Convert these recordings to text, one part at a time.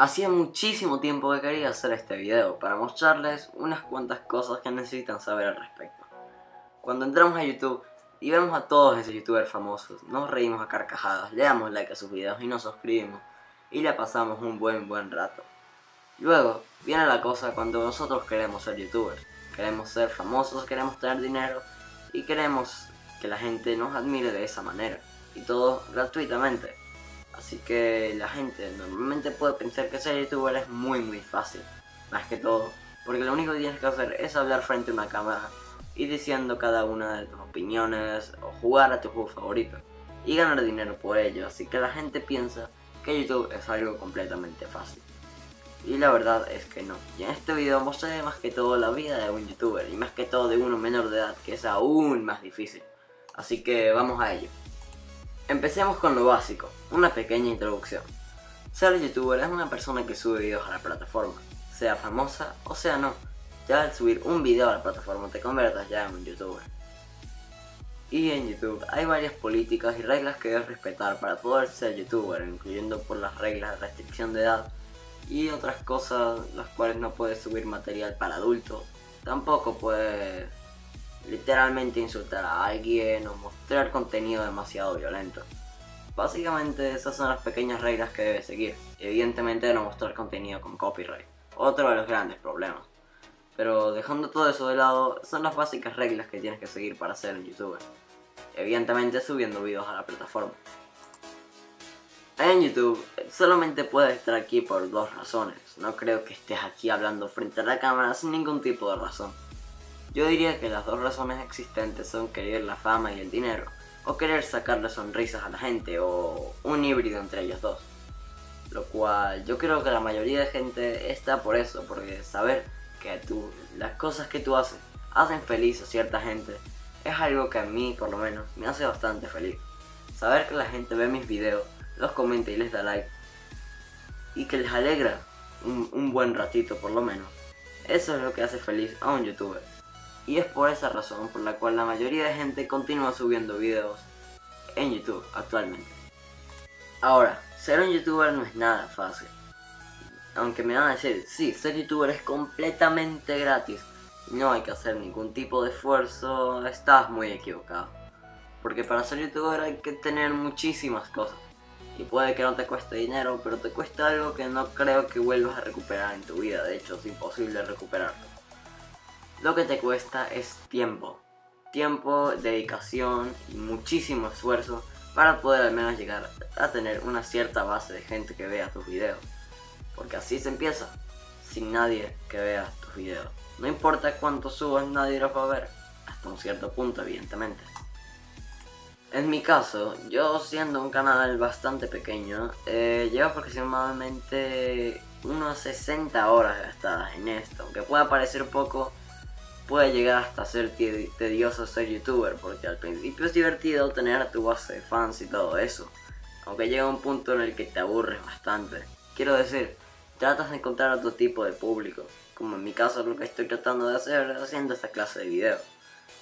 Hacía muchísimo tiempo que quería hacer este video para mostrarles unas cuantas cosas que necesitan saber al respecto. Cuando entramos a YouTube y vemos a todos esos youtubers famosos, nos reímos a carcajadas, le damos like a sus videos y nos suscribimos y le pasamos un buen buen rato. Luego viene la cosa cuando nosotros queremos ser youtubers, queremos ser famosos, queremos tener dinero y queremos que la gente nos admire de esa manera y todo gratuitamente. Así que la gente normalmente puede pensar que ser youtuber es muy muy fácil, más que todo, porque lo único que tienes que hacer es hablar frente a una cámara y diciendo cada una de tus opiniones o jugar a tu juego favorito y ganar dinero por ello, así que la gente piensa que YouTube es algo completamente fácil. Y la verdad es que no. Y en este video mostraré más que todo la vida de un youtuber y más que todo de uno menor de edad, que es aún más difícil. Así que vamos a ello. Empecemos con lo básico, una pequeña introducción. Ser youtuber es una persona que sube videos a la plataforma, sea famosa o sea no. Ya al subir un video a la plataforma te conviertas ya en un youtuber. Y en YouTube hay varias políticas y reglas que debes respetar para poder ser youtuber, incluyendo por las reglas de restricción de edad y otras cosas las cuales no puedes subir material para adultos. Tampoco puedes literalmente insultar a alguien o mostrar contenido demasiado violento. Básicamente esas son las pequeñas reglas que debes seguir. Evidentemente no mostrar contenido con copyright, otro de los grandes problemas. Pero dejando todo eso de lado, son las básicas reglas que tienes que seguir para ser un youtuber. Evidentemente subiendo videos a la plataforma. En YouTube solamente puedes estar aquí por dos razones. No creo que estés aquí hablando frente a la cámara sin ningún tipo de razón. Yo diría que las dos razones existentes son querer la fama y el dinero, o querer sacarle sonrisas a la gente, o un híbrido entre ellos dos. Lo cual yo creo que la mayoría de gente está por eso, porque saber que tú, las cosas que tú haces hacen feliz a cierta gente es algo que a mí, por lo menos, me hace bastante feliz. Saber que la gente ve mis videos, los comenta y les da like, y que les alegra un, un buen ratito por lo menos, eso es lo que hace feliz a un youtuber. Y es por esa razón por la cual la mayoría de gente continúa subiendo videos en YouTube actualmente. Ahora, ser un youtuber no es nada fácil. Aunque me van a decir, sí, ser youtuber es completamente gratis. No hay que hacer ningún tipo de esfuerzo, estás muy equivocado. Porque para ser youtuber hay que tener muchísimas cosas. Y puede que no te cueste dinero, pero te cuesta algo que no creo que vuelvas a recuperar en tu vida. De hecho, es imposible recuperarlo lo que te cuesta es tiempo. Tiempo, dedicación y muchísimo esfuerzo para poder al menos llegar a tener una cierta base de gente que vea tus videos. Porque así se empieza, sin nadie que vea tus videos. No importa cuánto subas, nadie los va a ver. Hasta un cierto punto, evidentemente. En mi caso, yo siendo un canal bastante pequeño, eh, llevo aproximadamente unas 60 horas gastadas en esto. Aunque pueda parecer poco, puede llegar hasta ser tedioso ser youtuber, porque al principio es divertido tener a tu base de fans y todo eso, aunque llega un punto en el que te aburres bastante. Quiero decir, tratas de encontrar otro tipo de público, como en mi caso lo que estoy tratando de hacer haciendo esta clase de videos.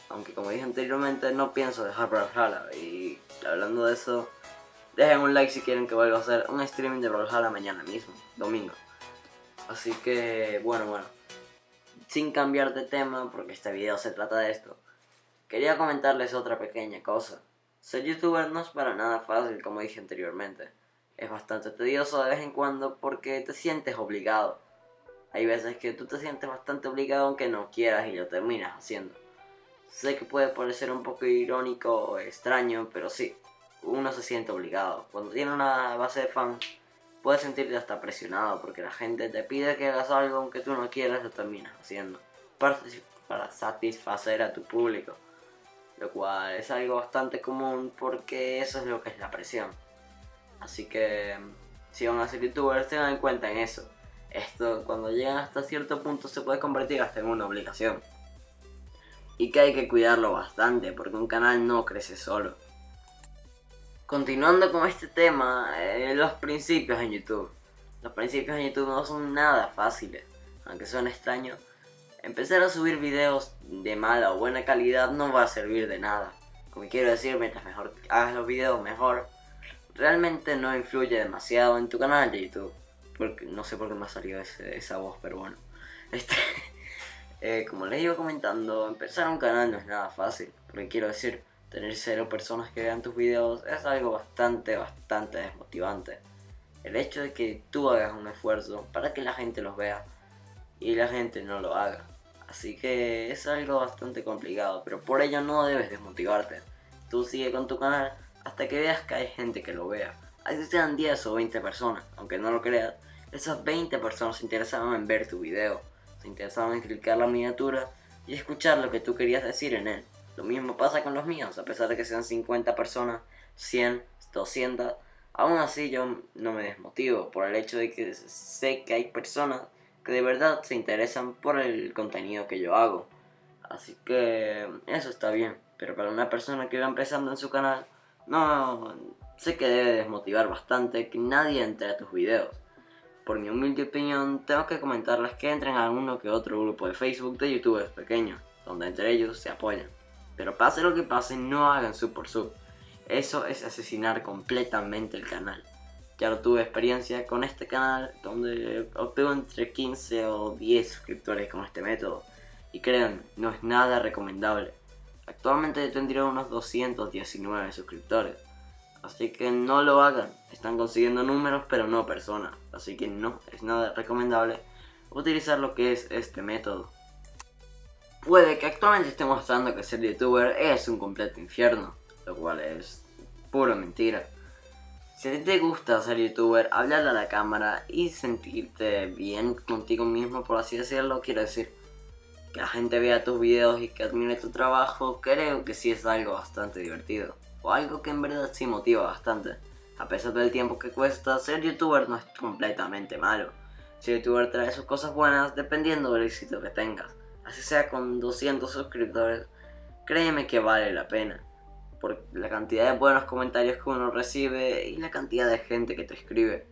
Aunque como dije anteriormente, no pienso dejar Brawlhalla, y hablando de eso, dejen un like si quieren que vuelva a hacer un streaming de Brawlhalla mañana mismo, domingo. Así que, bueno, bueno sin cambiar de tema, porque este video se trata de esto, quería comentarles otra pequeña cosa. Ser youtuber no es para nada fácil, como dije anteriormente. Es bastante tedioso de vez en cuando porque te sientes obligado. Hay veces que tú te sientes bastante obligado aunque no quieras y lo terminas haciendo. Sé que puede parecer un poco irónico o extraño, pero sí, uno se siente obligado. Cuando tiene una base de fans, puedes sentirte hasta presionado porque la gente te pide que hagas algo aunque tú no quieras, lo terminas haciendo para, satisfacer a tu público. Lo cual es algo bastante común porque eso es lo que es la presión. Así que si van a ser youtubers, tengan en cuenta en eso. Esto cuando llegan hasta cierto punto se puede convertir hasta en una obligación. Y que hay que cuidarlo bastante porque un canal no crece solo. Continuando con este tema, eh, los principios en YouTube. Los principios en YouTube no son nada fáciles, aunque suene extraño. Empezar a subir videos de mala o buena calidad no va a servir de nada. Como quiero decir, mientras mejor hagas los videos, mejor. Realmente no influye demasiado en tu canal de YouTube. porque no sé por qué me ha salido esa voz, pero bueno. Este, eh, como les iba comentando, empezar un canal no es nada fácil, porque quiero decir, tener cero personas que vean tus videos es algo bastante, bastante desmotivante. El hecho de que tú hagas un esfuerzo para que la gente los vea y la gente no lo haga. Así que es algo bastante complicado, pero por ello no debes desmotivarte. Tú sigue con tu canal hasta que veas que hay gente que lo vea. Así sean 10 o 20 personas, aunque no lo creas, esas 20 personas se interesaban en ver tu video, se interesaban en clicar la miniatura y escuchar lo que tú querías decir en él. Lo mismo pasa con los míos, a pesar de que sean 50 personas, 100, 200, aún así yo no me desmotivo por el hecho de que sé que hay personas que de verdad se interesan por el contenido que yo hago. Así que eso está bien, pero para una persona que va empezando en su canal, no sé que debe desmotivar bastante que nadie entre a tus videos. Por mi humilde opinión, tengo que comentarles que entren a uno que otro grupo de Facebook de youtubers pequeños, donde entre ellos se apoyan. Pero pase lo que pase, no hagan sub por sub. Eso es asesinar completamente el canal. Ya lo tuve experiencia con este canal donde obtuve entre 15 o 10 suscriptores con este método. Y créanme, no es nada recomendable. Actualmente tendría unos 219 suscriptores. Así que no lo hagan. Están consiguiendo números pero no personas. Así que no es nada recomendable utilizar lo que es este método. Puede que actualmente esté mostrando que ser youtuber es un completo infierno. Lo cual es pura mentira. Si a ti te gusta ser youtuber, hablarle a la cámara y sentirte bien contigo mismo, por así decirlo, quiero decir que la gente vea tus videos y que admire tu trabajo, creo que sí es algo bastante divertido. O algo que en verdad sí motiva bastante. A pesar del tiempo que cuesta, ser youtuber no es completamente malo. Ser youtuber trae sus cosas buenas dependiendo del éxito que tengas. Así sea con 200 suscriptores, créeme que vale la pena por la cantidad de buenos comentarios que uno recibe y la cantidad de gente que te escribe.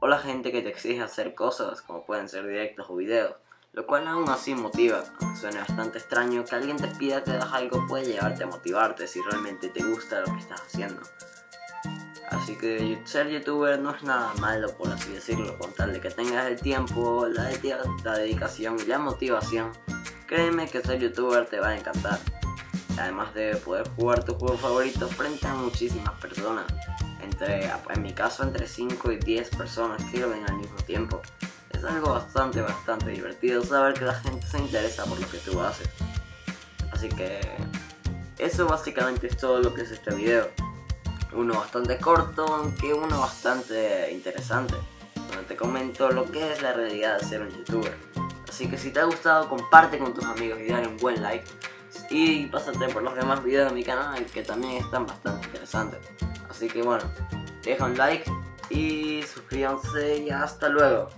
O la gente que te exige hacer cosas, como pueden ser directos o videos. Lo cual aún así motiva, aunque suene bastante extraño que alguien te pida que hagas algo puede llevarte a motivarte si realmente te gusta lo que estás haciendo. Así que ser youtuber no es nada malo, por así decirlo, con tal de que tengas el tiempo, la, la dedicación y la motivación. Créeme que ser youtuber te va a encantar además de poder jugar tu juego favorito frente a muchísimas personas. Entre, en mi caso, entre 5 y 10 personas que lo ven al mismo tiempo. Es algo bastante, bastante divertido saber que la gente se interesa por lo que tú haces. Así que eso básicamente es todo lo que es este video. Uno bastante corto, aunque uno bastante interesante. Donde te comento lo que es la realidad de ser un youtuber. Así que si te ha gustado, comparte con tus amigos y dale un buen like y pásate por los demás videos de mi canal que también están bastante interesantes. Así que bueno, deja un like y suscríbanse y hasta luego.